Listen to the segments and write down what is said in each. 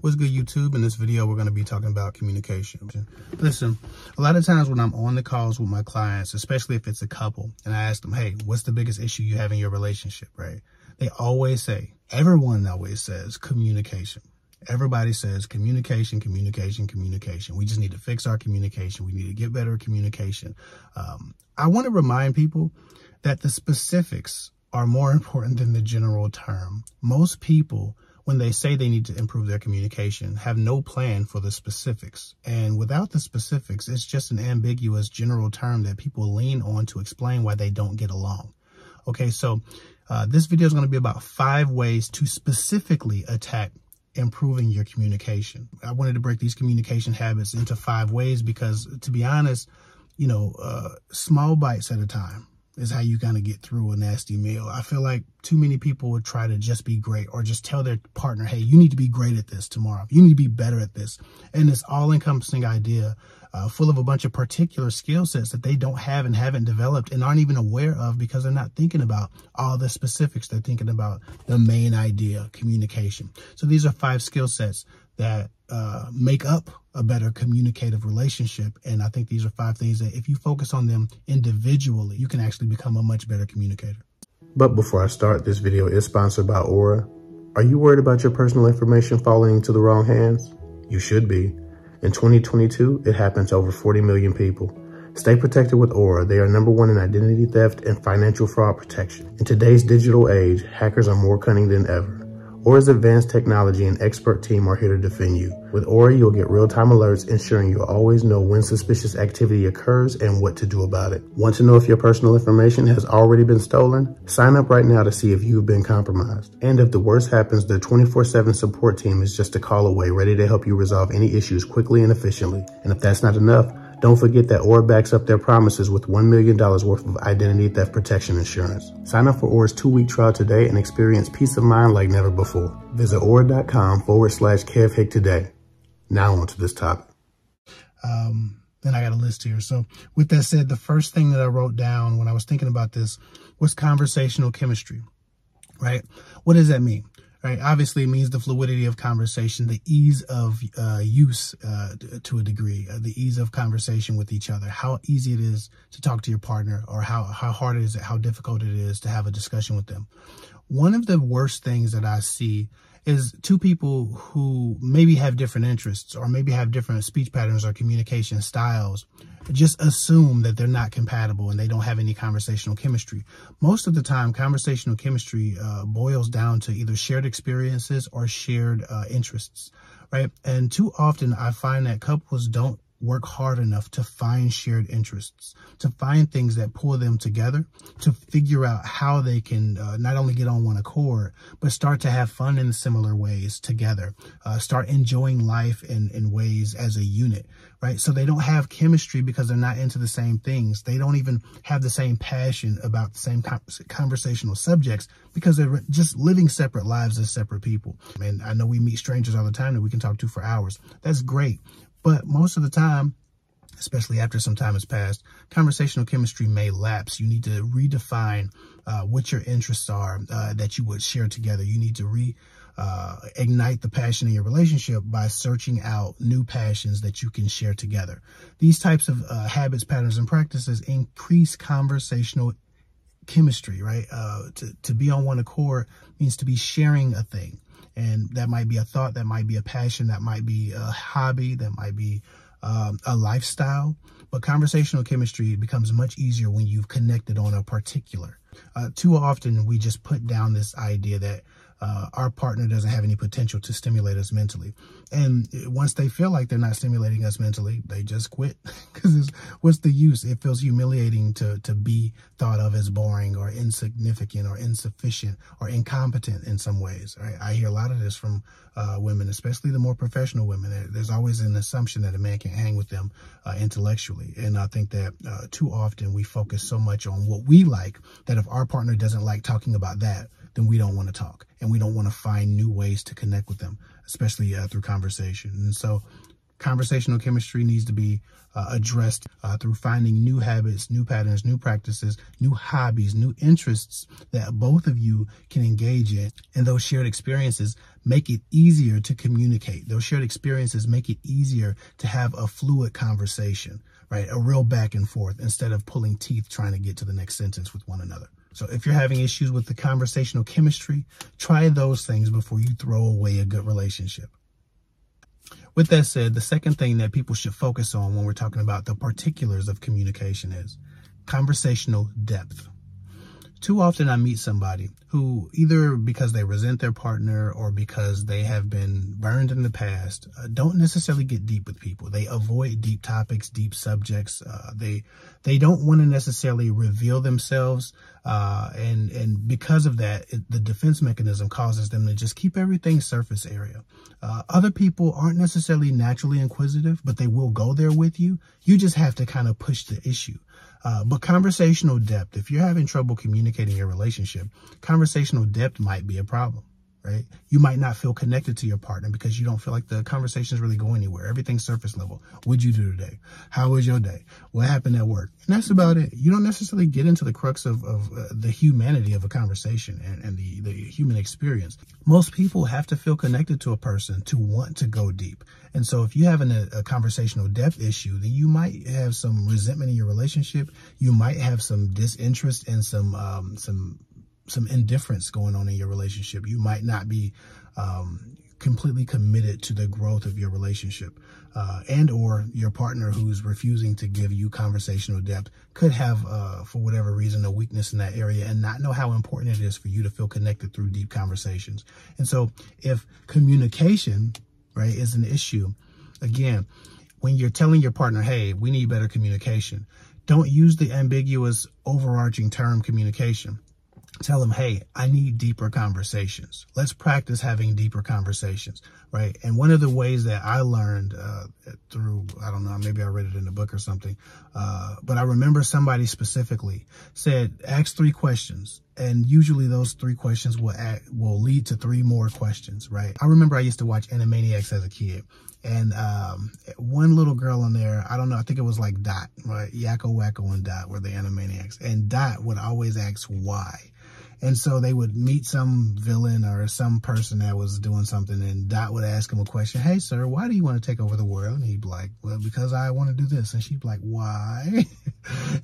What's good, YouTube? In this video, we're going to be talking about communication. Listen, a lot of times when I'm on the calls with my clients, especially if it's a couple, and I ask them, hey, what's the biggest issue you have in your relationship, right? They always say, everyone always says communication. Everybody says communication, communication, communication. We just need to fix our communication. We need to get better at communication. Um, I want to remind people that the specifics are more important than the general term. Most people, when they say they need to improve their communication, have no plan for the specifics. And without the specifics, it's just an ambiguous general term that people lean on to explain why they don't get along. Okay, so uh, this video is going to be about five ways to specifically attack improving your communication. I wanted to break these communication habits into five ways because, to be honest, you know, uh, small bites at a time is how you kind of get through a nasty meal. I feel like too many people would try to just be great or just tell their partner, hey, you need to be great at this tomorrow. You need to be better at this. And this all encompassing idea uh, full of a bunch of particular skill sets that they don't have and haven't developed and aren't even aware of because they're not thinking about all the specifics. They're thinking about the main idea, communication. So these are five skill sets that uh, make up a better communicative relationship. And I think these are five things that if you focus on them individually, you can actually become a much better communicator. But before I start, this video is sponsored by Aura. Are you worried about your personal information falling into the wrong hands? You should be. In 2022, it happened to over 40 million people. Stay protected with Aura. They are number one in identity theft and financial fraud protection. In today's digital age, hackers are more cunning than ever. Aura's advanced technology and expert team are here to defend you. With Aura, you'll get real-time alerts ensuring you'll always know when suspicious activity occurs and what to do about it. Want to know if your personal information has already been stolen? Sign up right now to see if you've been compromised. And if the worst happens, their 24-7 support team is just a call away, ready to help you resolve any issues quickly and efficiently. And if that's not enough, don't forget that Aura backs up their promises with $1 million worth of identity theft protection insurance. Sign up for Aura's two-week trial today and experience peace of mind like never before. Visit aura.com forward slash KevHick today. Now on to this topic. Um, then I got a list here. So with that said, the first thing that I wrote down when I was thinking about this was conversational chemistry, right? What does that mean? Right? Obviously, it means the fluidity of conversation, the ease of uh, use uh, to a degree, uh, the ease of conversation with each other, how easy it is to talk to your partner or how, how hard it is, how difficult it is to have a discussion with them. One of the worst things that I see is two people who maybe have different interests or maybe have different speech patterns or communication styles just assume that they're not compatible and they don't have any conversational chemistry. Most of the time, conversational chemistry uh, boils down to either shared experiences or shared uh, interests, right? And too often I find that couples don't work hard enough to find shared interests, to find things that pull them together, to figure out how they can uh, not only get on one accord, but start to have fun in similar ways together, uh, start enjoying life in, in ways as a unit, right? So they don't have chemistry because they're not into the same things. They don't even have the same passion about the same conversational subjects because they're just living separate lives as separate people. And I know we meet strangers all the time that we can talk to for hours. That's great. But most of the time, especially after some time has passed, conversational chemistry may lapse. You need to redefine uh, what your interests are uh, that you would share together. You need to re uh, ignite the passion in your relationship by searching out new passions that you can share together. These types of uh, habits, patterns, and practices increase conversational chemistry, right? Uh, to, to be on one accord means to be sharing a thing. And that might be a thought, that might be a passion, that might be a hobby, that might be um, a lifestyle. But conversational chemistry becomes much easier when you've connected on a particular. Uh, too often, we just put down this idea that uh, our partner doesn't have any potential to stimulate us mentally. And once they feel like they're not stimulating us mentally, they just quit. Because what's the use? It feels humiliating to, to be thought of as boring or insignificant or insufficient or incompetent in some ways. Right? I hear a lot of this from uh, women, especially the more professional women. There's always an assumption that a man can hang with them uh, intellectually. And I think that uh, too often we focus so much on what we like that if our partner doesn't like talking about that, then we don't want to talk and we don't want to find new ways to connect with them, especially uh, through conversation. And so conversational chemistry needs to be uh, addressed uh, through finding new habits, new patterns, new practices, new hobbies, new interests that both of you can engage in. And those shared experiences make it easier to communicate. Those shared experiences make it easier to have a fluid conversation, right? A real back and forth instead of pulling teeth trying to get to the next sentence with one another. So if you're having issues with the conversational chemistry, try those things before you throw away a good relationship. With that said, the second thing that people should focus on when we're talking about the particulars of communication is conversational depth. Too often I meet somebody who either because they resent their partner or because they have been burned in the past, uh, don't necessarily get deep with people. They avoid deep topics, deep subjects. Uh, they, they don't want to necessarily reveal themselves. Uh, and, and because of that, it, the defense mechanism causes them to just keep everything surface area. Uh, other people aren't necessarily naturally inquisitive, but they will go there with you. You just have to kind of push the issue. Uh, but conversational depth, if you're having trouble communicating your relationship, conversational depth might be a problem right? You might not feel connected to your partner because you don't feel like the conversations really going anywhere. Everything's surface level. What'd you do today? How was your day? What happened at work? And that's about it. You don't necessarily get into the crux of, of uh, the humanity of a conversation and, and the, the human experience. Most people have to feel connected to a person to want to go deep. And so if you have an, a, a conversational depth issue, then you might have some resentment in your relationship. You might have some disinterest and some, um, some some indifference going on in your relationship. You might not be um, completely committed to the growth of your relationship. Uh, and or your partner who's refusing to give you conversational depth could have, uh, for whatever reason, a weakness in that area and not know how important it is for you to feel connected through deep conversations. And so if communication, right, is an issue, again, when you're telling your partner, hey, we need better communication, don't use the ambiguous overarching term communication tell them, hey, I need deeper conversations. Let's practice having deeper conversations, right? And one of the ways that I learned uh, through, I don't know, maybe I read it in a book or something, uh, but I remember somebody specifically said, ask three questions. And usually those three questions will act, will lead to three more questions, right? I remember I used to watch Animaniacs as a kid. And um, one little girl in there, I don't know, I think it was like Dot, right? Yakko, Wakko, and Dot were the Animaniacs. And Dot would always ask why and so they would meet some villain or some person that was doing something and Dot would ask him a question. Hey, sir, why do you want to take over the world? And he'd be like, well, because I want to do this. And she'd be like, why?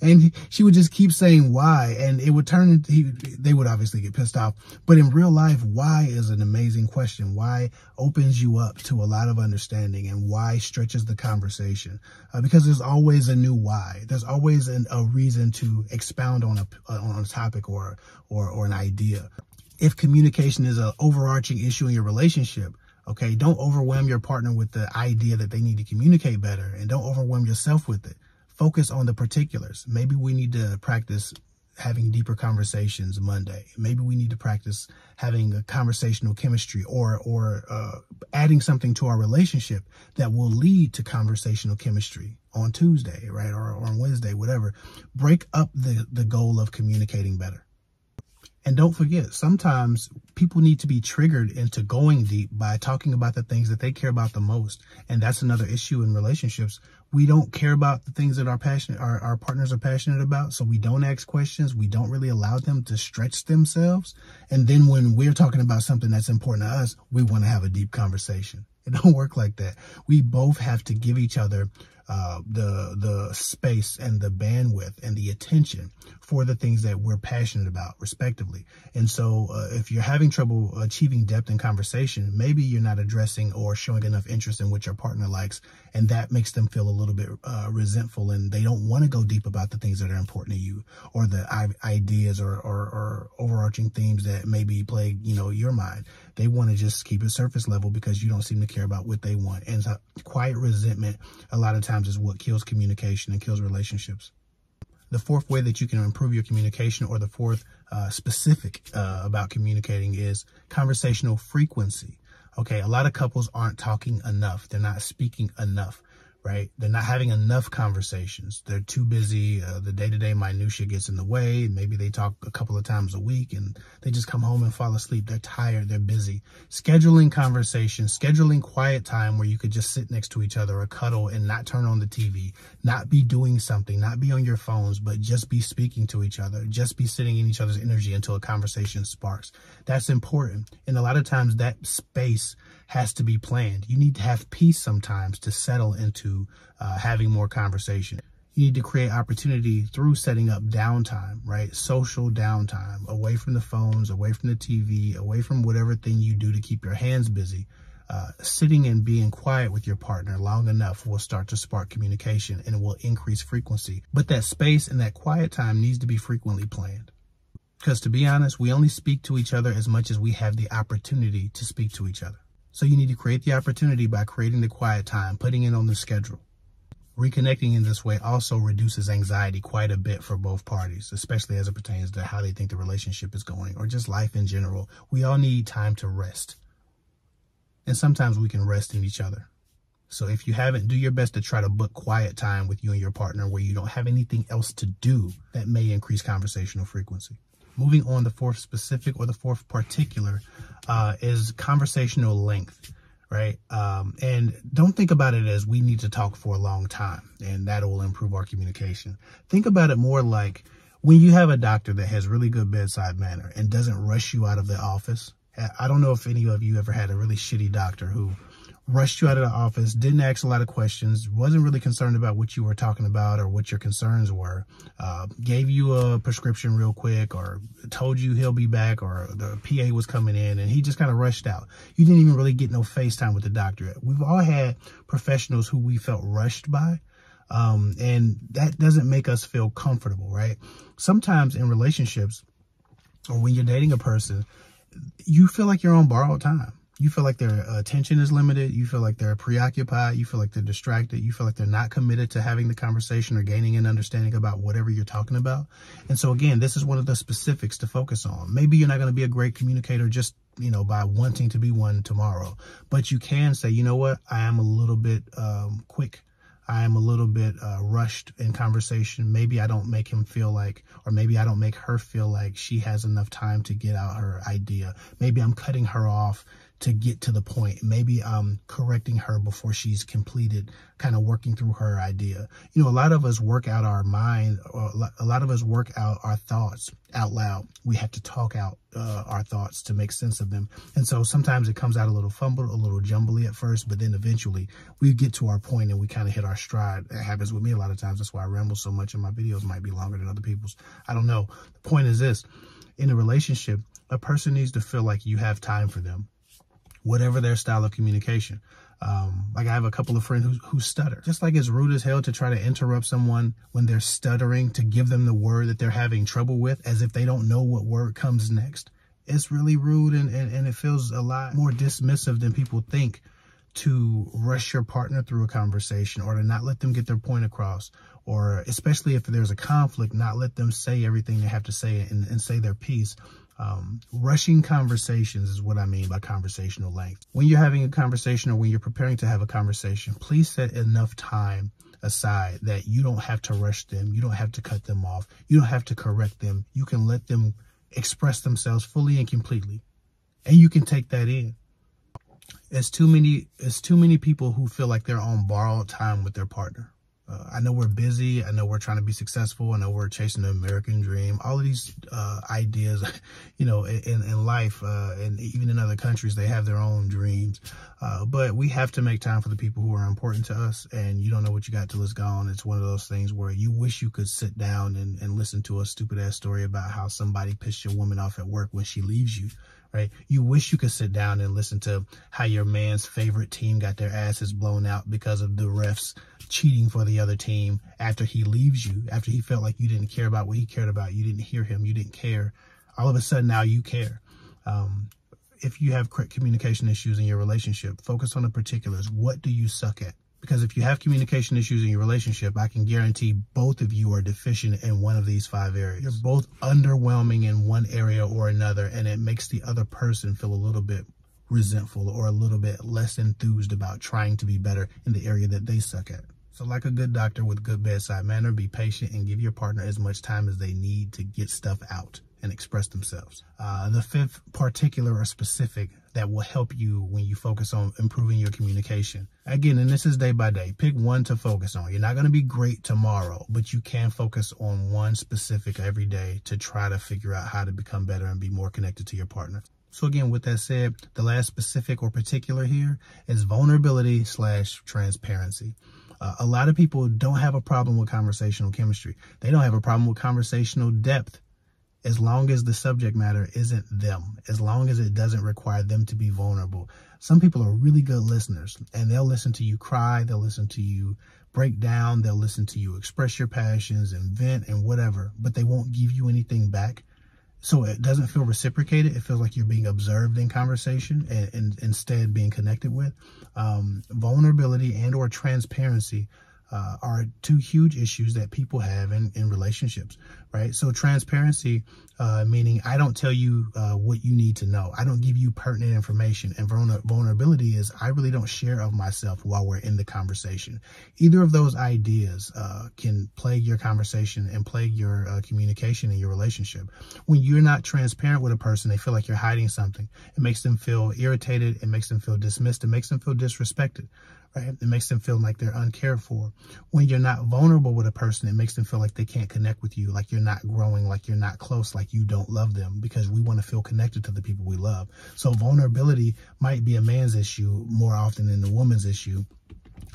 and she would just keep saying why. And it would turn into, he, they would obviously get pissed off. But in real life, why is an amazing question. Why opens you up to a lot of understanding and why stretches the conversation. Uh, because there's always a new why. There's always an, a reason to expound on a, on a topic or, or, or an idea. If communication is an overarching issue in your relationship, okay, don't overwhelm your partner with the idea that they need to communicate better and don't overwhelm yourself with it. Focus on the particulars. Maybe we need to practice having deeper conversations Monday. Maybe we need to practice having a conversational chemistry or or uh, adding something to our relationship that will lead to conversational chemistry on Tuesday, right, or, or on Wednesday, whatever. Break up the the goal of communicating better. And don't forget, sometimes people need to be triggered into going deep by talking about the things that they care about the most. And that's another issue in relationships. We don't care about the things that our passionate, our, our partners are passionate about. So we don't ask questions. We don't really allow them to stretch themselves. And then when we're talking about something that's important to us, we want to have a deep conversation. It don't work like that. We both have to give each other uh, the the space and the bandwidth and the attention for the things that we're passionate about, respectively. And so, uh, if you're having trouble achieving depth in conversation, maybe you're not addressing or showing enough interest in what your partner likes, and that makes them feel a little bit uh, resentful, and they don't want to go deep about the things that are important to you, or the ideas or, or, or overarching themes that maybe plague you know your mind. They want to just keep it surface level because you don't seem to care about what they want, and so quiet resentment a lot of times is what kills communication and kills relationships. The fourth way that you can improve your communication or the fourth uh, specific uh, about communicating is conversational frequency. Okay, a lot of couples aren't talking enough. They're not speaking enough, right? They're not having enough conversations. They're too busy. Uh, the day-to-day minutia gets in the way. Maybe they talk a couple of times a week and they just come home and fall asleep. They're tired. They're busy. Scheduling conversations, scheduling quiet time where you could just sit next to each other or cuddle and not turn on the TV, not be doing something, not be on your phones, but just be speaking to each other, just be sitting in each other's energy until a conversation sparks. That's important. And a lot of times that space has to be planned. You need to have peace sometimes to settle into uh, having more conversation. You need to create opportunity through setting up downtime, right? Social downtime, away from the phones, away from the TV, away from whatever thing you do to keep your hands busy. Uh, sitting and being quiet with your partner long enough will start to spark communication and it will increase frequency. But that space and that quiet time needs to be frequently planned. Because to be honest, we only speak to each other as much as we have the opportunity to speak to each other. So you need to create the opportunity by creating the quiet time, putting it on the schedule. Reconnecting in this way also reduces anxiety quite a bit for both parties, especially as it pertains to how they think the relationship is going or just life in general. We all need time to rest. And sometimes we can rest in each other. So if you haven't, do your best to try to book quiet time with you and your partner where you don't have anything else to do that may increase conversational frequency. Moving on, the fourth specific or the fourth particular uh, is conversational length, right? Um, and don't think about it as we need to talk for a long time and that will improve our communication. Think about it more like when you have a doctor that has really good bedside manner and doesn't rush you out of the office. I don't know if any of you ever had a really shitty doctor who rushed you out of the office, didn't ask a lot of questions, wasn't really concerned about what you were talking about or what your concerns were, uh, gave you a prescription real quick or told you he'll be back or the PA was coming in and he just kind of rushed out. You didn't even really get no FaceTime with the doctor. We've all had professionals who we felt rushed by. Um, and that doesn't make us feel comfortable, right? Sometimes in relationships or when you're dating a person, you feel like you're on borrowed time you feel like their attention is limited. You feel like they're preoccupied. You feel like they're distracted. You feel like they're not committed to having the conversation or gaining an understanding about whatever you're talking about. And so again, this is one of the specifics to focus on. Maybe you're not going to be a great communicator just, you know, by wanting to be one tomorrow, but you can say, you know what? I am a little bit um, quick I am a little bit uh, rushed in conversation. Maybe I don't make him feel like, or maybe I don't make her feel like she has enough time to get out her idea. Maybe I'm cutting her off to get to the point. Maybe I'm correcting her before she's completed kind of working through her idea. You know, a lot of us work out our mind, or a lot of us work out our thoughts out loud. We have to talk out uh, our thoughts to make sense of them. And so sometimes it comes out a little fumbled, a little jumbly at first, but then eventually we get to our point and we kind of hit our stride. That happens with me a lot of times. That's why I ramble so much and my videos might be longer than other people's. I don't know. The point is this, in a relationship, a person needs to feel like you have time for them whatever their style of communication. Um, like I have a couple of friends who, who stutter. Just like it's rude as hell to try to interrupt someone when they're stuttering to give them the word that they're having trouble with as if they don't know what word comes next. It's really rude and, and, and it feels a lot more dismissive than people think to rush your partner through a conversation or to not let them get their point across or especially if there's a conflict, not let them say everything they have to say and, and say their piece um, rushing conversations is what I mean by conversational length. When you're having a conversation or when you're preparing to have a conversation, please set enough time aside that you don't have to rush them. You don't have to cut them off. You don't have to correct them. You can let them express themselves fully and completely. And you can take that in. It's too many, it's too many people who feel like they're on borrowed time with their partner. Uh, I know we're busy. I know we're trying to be successful. I know we're chasing the American dream. All of these uh, ideas, you know, in, in life uh, and even in other countries, they have their own dreams. Uh, but we have to make time for the people who are important to us. And you don't know what you got till it's gone. It's one of those things where you wish you could sit down and, and listen to a stupid ass story about how somebody pissed your woman off at work when she leaves you right? You wish you could sit down and listen to how your man's favorite team got their asses blown out because of the refs cheating for the other team after he leaves you, after he felt like you didn't care about what he cared about. You didn't hear him. You didn't care. All of a sudden now you care. Um, if you have communication issues in your relationship, focus on the particulars. What do you suck at? Because if you have communication issues in your relationship, I can guarantee both of you are deficient in one of these five areas. You're both underwhelming in one area or another, and it makes the other person feel a little bit resentful or a little bit less enthused about trying to be better in the area that they suck at. So like a good doctor with good bedside manner, be patient and give your partner as much time as they need to get stuff out and express themselves. Uh, the fifth particular or specific that will help you when you focus on improving your communication. Again, and this is day by day. Pick one to focus on. You're not going to be great tomorrow, but you can focus on one specific every day to try to figure out how to become better and be more connected to your partner. So again, with that said, the last specific or particular here is vulnerability slash transparency. Uh, a lot of people don't have a problem with conversational chemistry. They don't have a problem with conversational depth as long as the subject matter isn't them, as long as it doesn't require them to be vulnerable. Some people are really good listeners and they'll listen to you cry, they'll listen to you break down, they'll listen to you express your passions and vent and whatever, but they won't give you anything back. So it doesn't feel reciprocated. It feels like you're being observed in conversation and, and instead being connected with. Um, vulnerability and or transparency uh, are two huge issues that people have in, in relationships, right? So transparency, uh, meaning I don't tell you uh, what you need to know. I don't give you pertinent information. And vulnerability is I really don't share of myself while we're in the conversation. Either of those ideas uh, can plague your conversation and plague your uh, communication in your relationship. When you're not transparent with a person, they feel like you're hiding something. It makes them feel irritated. It makes them feel dismissed. It makes them feel disrespected right? It makes them feel like they're uncared for. When you're not vulnerable with a person, it makes them feel like they can't connect with you, like you're not growing, like you're not close, like you don't love them because we want to feel connected to the people we love. So vulnerability might be a man's issue more often than the woman's issue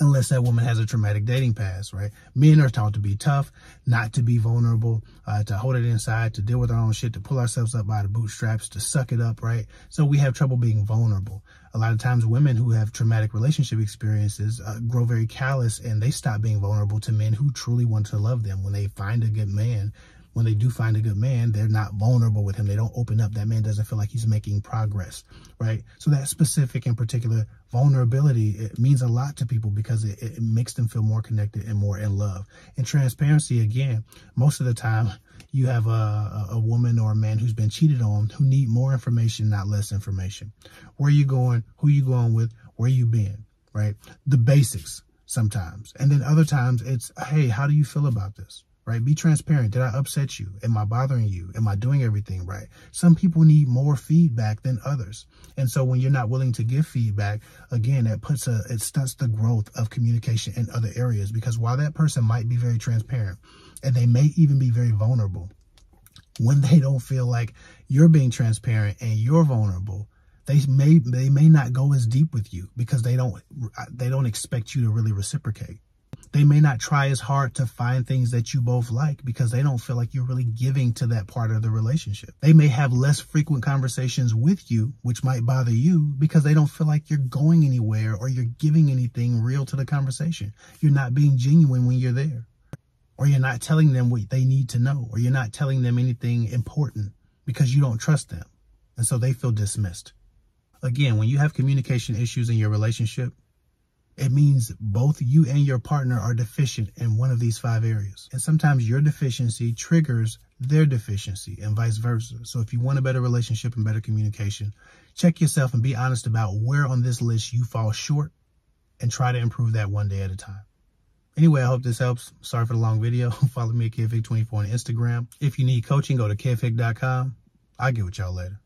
unless that woman has a traumatic dating past, right? Men are taught to be tough, not to be vulnerable, uh, to hold it inside, to deal with our own shit, to pull ourselves up by the bootstraps, to suck it up, right? So we have trouble being vulnerable. A lot of times women who have traumatic relationship experiences uh, grow very callous and they stop being vulnerable to men who truly want to love them. When they find a good man, when they do find a good man, they're not vulnerable with him. They don't open up. That man doesn't feel like he's making progress, right? So that specific and particular vulnerability, it means a lot to people because it, it makes them feel more connected and more in love. And transparency, again, most of the time you have a, a woman or a man who's been cheated on who need more information, not less information. Where you going? Who you going with? Where you been? Right? The basics sometimes. And then other times it's, hey, how do you feel about this? Right? Be transparent. Did I upset you? Am I bothering you? Am I doing everything right? Some people need more feedback than others. And so when you're not willing to give feedback, again, that puts a, it stunts the growth of communication in other areas because while that person might be very transparent and they may even be very vulnerable, when they don't feel like you're being transparent and you're vulnerable, they may they may not go as deep with you because they don't they don't expect you to really reciprocate. They may not try as hard to find things that you both like because they don't feel like you're really giving to that part of the relationship. They may have less frequent conversations with you, which might bother you because they don't feel like you're going anywhere or you're giving anything real to the conversation. You're not being genuine when you're there. Or you're not telling them what they need to know, or you're not telling them anything important because you don't trust them. And so they feel dismissed. Again, when you have communication issues in your relationship, it means both you and your partner are deficient in one of these five areas. And sometimes your deficiency triggers their deficiency and vice versa. So if you want a better relationship and better communication, check yourself and be honest about where on this list you fall short and try to improve that one day at a time. Anyway, I hope this helps. Sorry for the long video. Follow me at KevHick24 on Instagram. If you need coaching, go to kevhick.com. I'll get with y'all later.